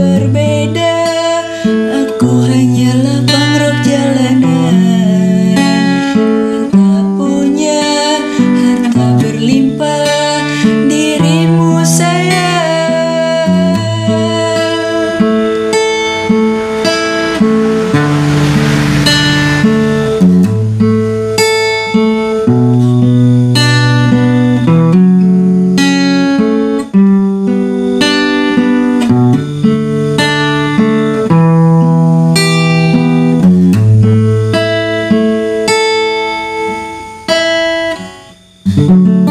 berbeda Mm-hmm.